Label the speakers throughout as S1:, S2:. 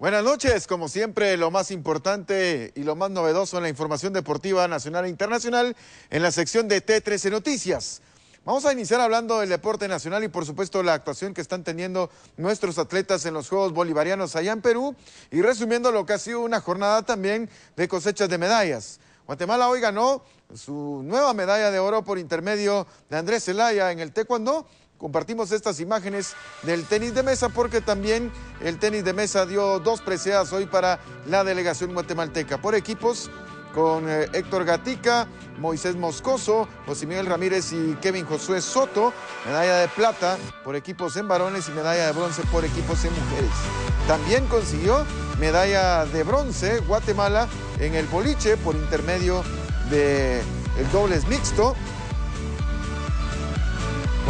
S1: Buenas noches, como siempre, lo más importante y lo más novedoso en la información deportiva nacional e internacional en la sección de T13 Noticias. Vamos a iniciar hablando del deporte nacional y por supuesto la actuación que están teniendo nuestros atletas en los Juegos Bolivarianos allá en Perú y resumiendo lo que ha sido una jornada también de cosechas de medallas. Guatemala hoy ganó su nueva medalla de oro por intermedio de Andrés Zelaya en el taekwondo compartimos estas imágenes del tenis de mesa porque también el tenis de mesa dio dos preseas hoy para la delegación guatemalteca. Por equipos con eh, Héctor Gatica, Moisés Moscoso, José Miguel Ramírez y Kevin Josué Soto, medalla de plata por equipos en varones y medalla de bronce por equipos en mujeres. También consiguió medalla de bronce Guatemala en el boliche por intermedio del el dobles mixto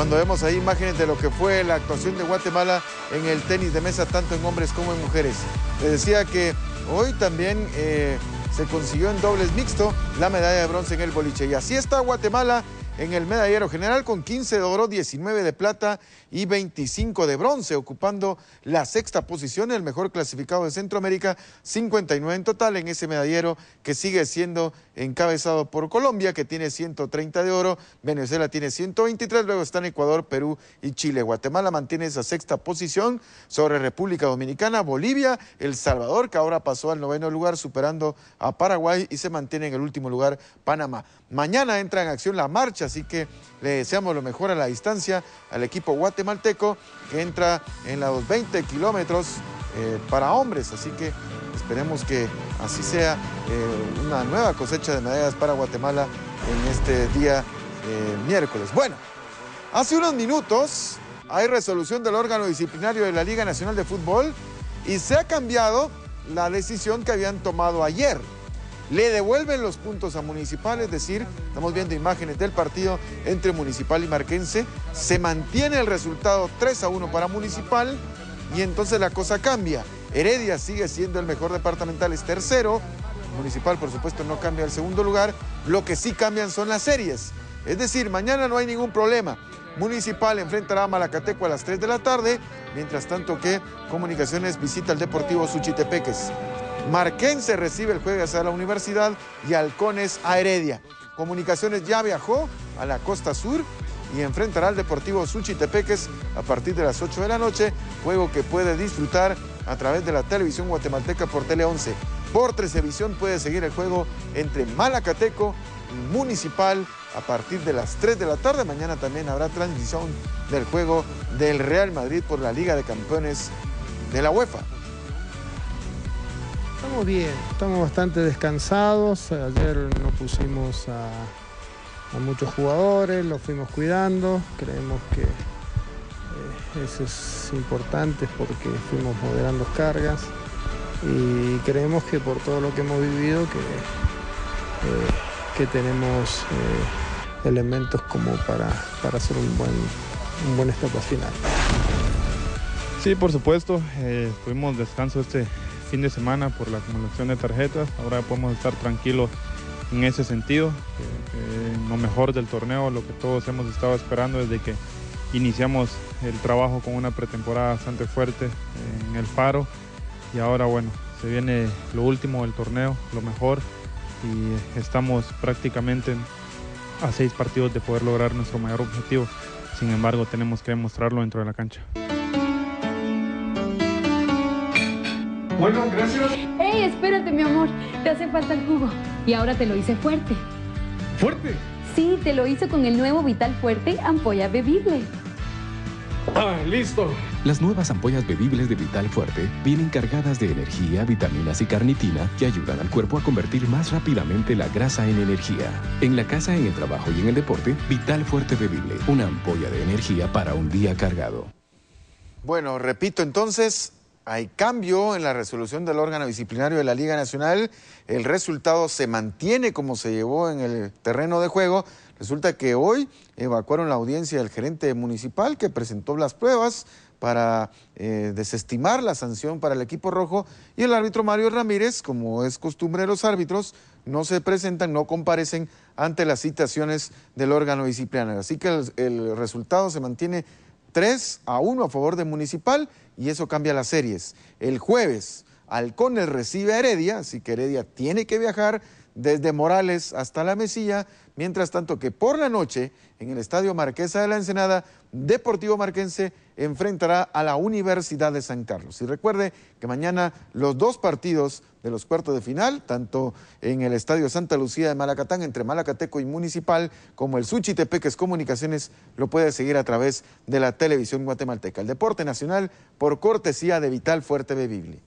S1: cuando vemos ahí imágenes de lo que fue la actuación de Guatemala en el tenis de mesa, tanto en hombres como en mujeres. Les decía que hoy también eh, se consiguió en dobles mixto la medalla de bronce en el boliche. Y así está Guatemala en el medallero general con 15 de oro, 19 de plata y 25 de bronce, ocupando la sexta posición, el mejor clasificado de Centroamérica, 59 en total en ese medallero que sigue siendo encabezado por Colombia, que tiene 130 de oro, Venezuela tiene 123, luego están Ecuador, Perú y Chile. Guatemala mantiene esa sexta posición sobre República Dominicana, Bolivia, El Salvador, que ahora pasó al noveno lugar, superando a Paraguay y se mantiene en el último lugar Panamá. Mañana entra en acción la marcha, así que le deseamos lo mejor a la distancia al equipo guatemalteco que entra en los 20 kilómetros eh, para hombres, así que esperemos que así sea eh, una nueva cosecha de medallas para Guatemala en este día eh, miércoles. Bueno, hace unos minutos hay resolución del órgano disciplinario de la Liga Nacional de Fútbol y se ha cambiado la decisión que habían tomado ayer le devuelven los puntos a Municipal, es decir, estamos viendo imágenes del partido entre Municipal y Marquense, se mantiene el resultado 3 a 1 para Municipal y entonces la cosa cambia. Heredia sigue siendo el mejor departamental, es tercero, Municipal por supuesto no cambia el segundo lugar, lo que sí cambian son las series, es decir, mañana no hay ningún problema. Municipal enfrentará a Malacateco a las 3 de la tarde, mientras tanto que Comunicaciones visita el Deportivo Suchitepeques. Marquense recibe el jueves a la universidad y Halcones a Heredia. Comunicaciones ya viajó a la costa sur y enfrentará al Deportivo Suchitepeques a partir de las 8 de la noche, juego que puede disfrutar a través de la televisión guatemalteca por Tele 11. Por Televisión puede seguir el juego entre Malacateco y Municipal a partir de las 3 de la tarde. Mañana también habrá transmisión del juego del Real Madrid por la Liga de Campeones de la UEFA.
S2: Estamos bien, estamos bastante descansados. Ayer no pusimos a, muchos jugadores, los fuimos cuidando. Creemos que eh, eso es importante porque fuimos moderando cargas y creemos que por todo lo que hemos vivido que, eh, que tenemos eh, elementos como para, para hacer un buen, un buen etapa final.
S3: Sí, por supuesto, tuvimos descanso este, fin de semana por la acumulación de tarjetas. Ahora podemos estar tranquilos en ese sentido, lo mejor del torneo, lo que todos hemos estado esperando desde que iniciamos el trabajo con una pretemporada bastante fuerte en el Faro y ahora bueno, se viene lo último del torneo, lo mejor y estamos prácticamente a seis partidos de poder lograr nuestro mayor objetivo. Sin embargo, tenemos que demostrarlo dentro de la cancha.
S4: Bueno, gracias.
S5: ¡Ey, espérate, mi amor! Te hace falta el jugo. Y ahora te lo hice fuerte.
S4: ¿Fuerte?
S5: Sí, te lo hice con el nuevo Vital Fuerte Ampolla Bebible.
S4: Ah, listo.
S6: Las nuevas ampollas bebibles de Vital Fuerte vienen cargadas de energía, vitaminas y carnitina que ayudan al cuerpo a convertir más rápidamente la grasa en energía. En la casa, en el trabajo y en el deporte, Vital Fuerte Bebible, una ampolla de energía para un día cargado.
S1: Bueno, repito entonces, hay cambio en la resolución del órgano disciplinario de la Liga Nacional, el resultado se mantiene como se llevó en el terreno de juego. Resulta que hoy evacuaron la audiencia del gerente municipal que presentó las pruebas para eh, desestimar la sanción para el equipo rojo y el árbitro Mario Ramírez, como es costumbre de los árbitros, no se presentan, no comparecen ante las citaciones del órgano disciplinario. Así que el, el resultado se mantiene 3 a 1 a favor de Municipal y eso cambia las series. El jueves Halcones recibe a Heredia, así que Heredia tiene que viajar desde Morales hasta la Mesilla, mientras tanto que por la noche en el Estadio Marquesa de la Ensenada, Deportivo Marquense enfrentará a la Universidad de San Carlos. Y recuerde que mañana los dos partidos de los cuartos de final, tanto en el Estadio Santa Lucía de Malacatán, entre Malacateco y Municipal, como el Suchitepeques Comunicaciones, lo puede seguir a través de la televisión guatemalteca. El deporte nacional por cortesía de Vital Fuerte Bebibli.